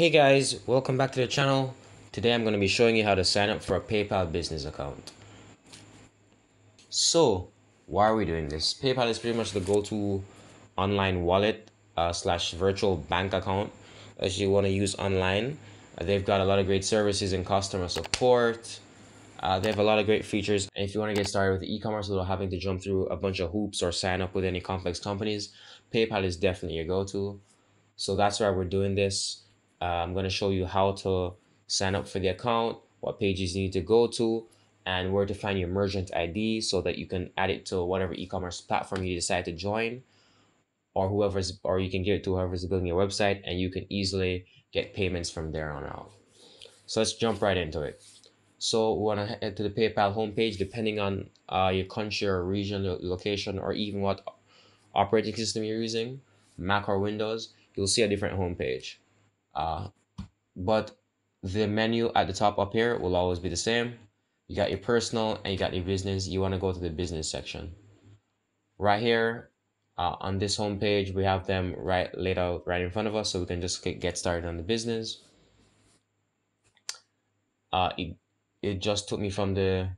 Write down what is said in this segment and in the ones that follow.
Hey guys, welcome back to the channel. Today I'm going to be showing you how to sign up for a PayPal business account. So, why are we doing this? PayPal is pretty much the go-to online wallet uh, slash virtual bank account that you want to use online. Uh, they've got a lot of great services and customer support. Uh, they have a lot of great features. And if you want to get started with e-commerce without having to jump through a bunch of hoops or sign up with any complex companies, PayPal is definitely your go-to. So that's why we're doing this. Uh, I'm going to show you how to sign up for the account, what pages you need to go to, and where to find your merchant ID so that you can add it to whatever e-commerce platform you decide to join or whoever's or you can give it to whoever's building your website and you can easily get payments from there on out. So let's jump right into it. So we want to head to the PayPal homepage depending on uh, your country or region location or even what operating system you're using, Mac or Windows, you'll see a different homepage. Uh, but the menu at the top up here will always be the same. You got your personal and you got your business. You want to go to the business section. Right here uh, on this homepage, we have them right laid out right in front of us, so we can just get started on the business. Uh, it, it just took me from the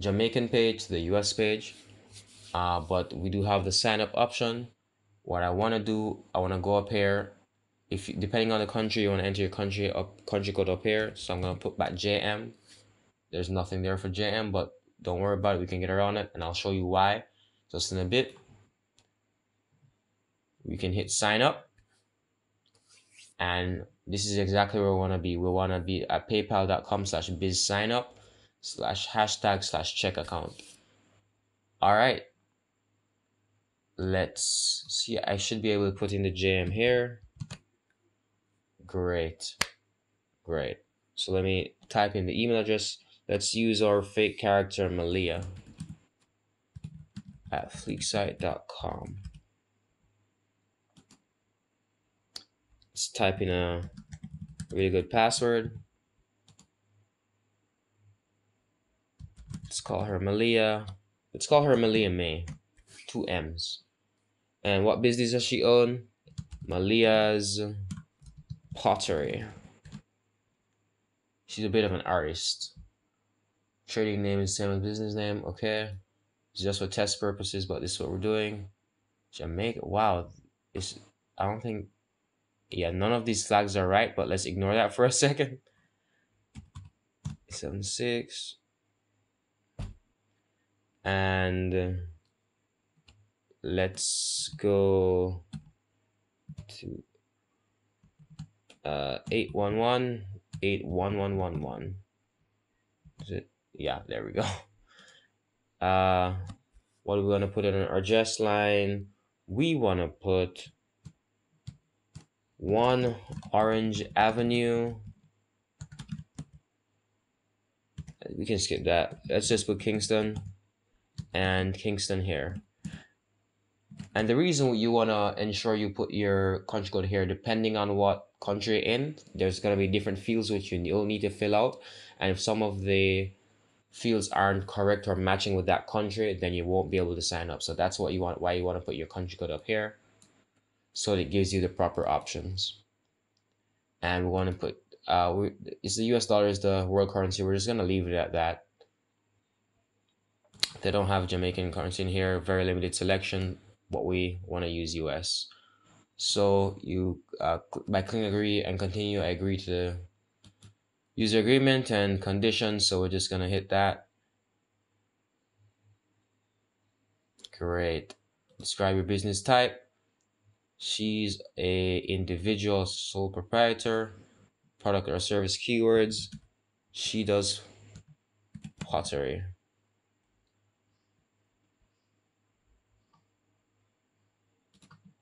Jamaican page to the US page, uh, but we do have the sign up option. What I want to do, I want to go up here if you, depending on the country you want to enter your country up country code up here. So i'm going to put back jm there's nothing there for jm but don't worry about it. We can get around it and i'll show you why. Just in a bit. We can hit sign up. And this is exactly where we want to be. We want to be at paypal.com slash biz sign up slash hashtag slash check account. All right. Let's see. I should be able to put in the jm here Great. Great. So let me type in the email address. Let's use our fake character Malia at fleeksite.com. Let's type in a really good password. Let's call her Malia. Let's call her Malia May. Two M's. And what business does she own? Malia's pottery. She's a bit of an artist. Trading name is same as business name. Okay, it's just for test purposes, but this is what we're doing. Jamaica. Wow, it's. I don't think. Yeah, none of these flags are right, but let's ignore that for a second. Seven six. And uh, let's go to uh 811 81111 is it? Yeah there we go. Uh what are we going to put in our address line? We want to put one orange avenue. We can skip that. Let's just put kingston and kingston here and the reason you want to ensure you put your country code here depending on what country in there's going to be different fields which you'll need to fill out. And if some of the fields aren't correct or matching with that country then you won't be able to sign up. So that's what you want why you want to put your country code up here. So it gives you the proper options. And we want to put uh we, it's the us dollar is the world currency. We're just going to leave it at that. They don't have jamaican currency in here very limited selection but we want to use us so you uh, by clicking agree and continue, I agree to the user agreement and conditions. So we're just gonna hit that. Great. Describe your business type. She's a individual sole proprietor. Product or service keywords. She does pottery.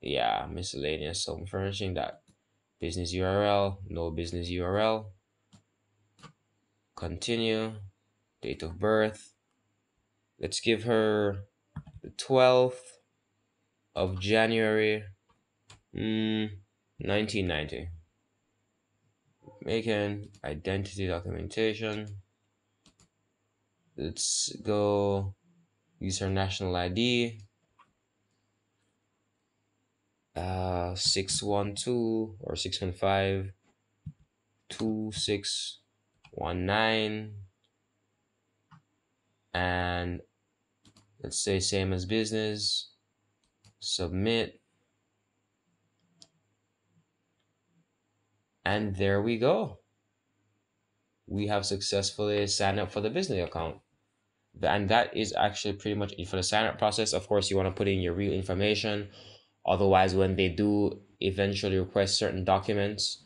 Yeah miscellaneous so I'm furnishing that business url no business url continue date of birth. Let's give her the 12th of january mm, 1990 making identity documentation. Let's go use her national id uh 612 or 615 2619 and let's say same as business. Submit. And there we go. We have successfully signed up for the business account. And that is actually pretty much it for the sign up process. Of course you want to put in your real information otherwise when they do eventually request certain documents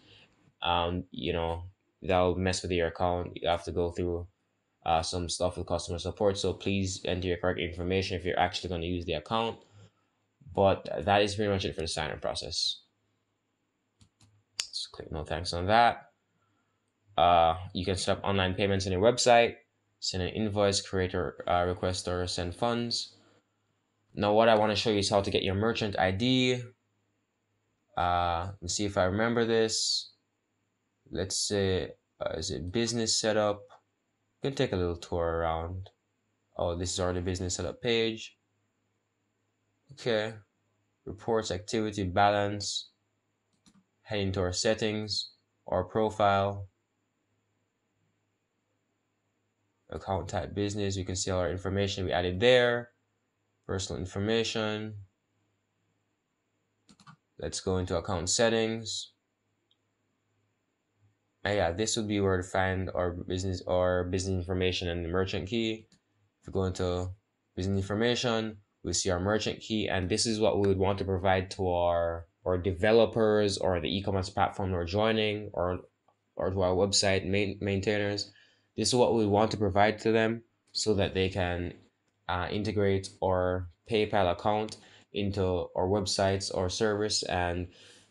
um you know that'll mess with your account. You have to go through uh, some stuff with customer support. So please enter your correct information if you're actually going to use the account. But that is pretty much it for the sign up process. Just click no thanks on that. Uh, you can set up online payments on your website send an invoice create a uh, request or send funds now what i want to show you is how to get your merchant id uh, let's see if i remember this. Let's say uh, is it business setup? You can take a little tour around. Oh this is already business setup page. Okay. Reports activity balance. Heading to our settings our profile. Account type business. You can see all our information we added there personal information. Let's go into account settings. And yeah this would be where to find our business or business information and the merchant key. If we go into business information we see our merchant key and this is what we would want to provide to our or developers or the e-commerce platform we're joining or or to our website main, maintainers. This is what we want to provide to them so that they can uh, integrate our paypal account into our websites or service and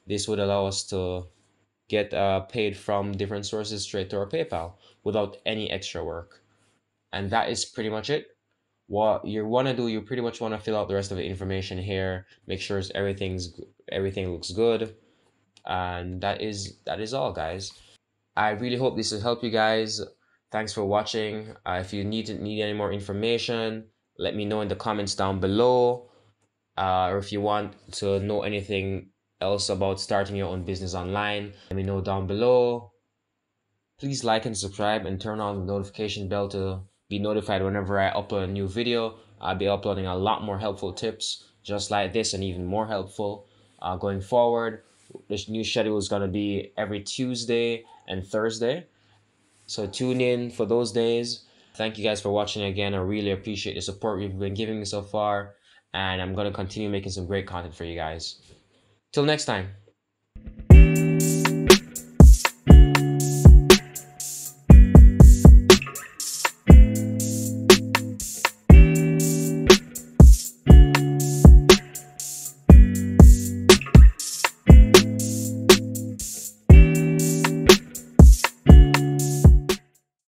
this would allow us to get uh, paid from different sources straight to our PayPal without any extra work. And that is pretty much it. What you want to do, you pretty much want to fill out the rest of the information here, make sure everything's everything looks good, and that is that is all, guys. I really hope this will help you guys. Thanks for watching. Uh, if you need need any more information, let me know in the comments down below. Uh, or if you want to know anything else about starting your own business online, let me know down below. Please like and subscribe and turn on the notification bell to be notified whenever I upload a new video. I'll be uploading a lot more helpful tips just like this and even more helpful uh, going forward. This new schedule is going to be every Tuesday and Thursday. So tune in for those days. Thank you guys for watching again. I really appreciate the support you've been giving me so far. And I'm going to continue making some great content for you guys. Till next time.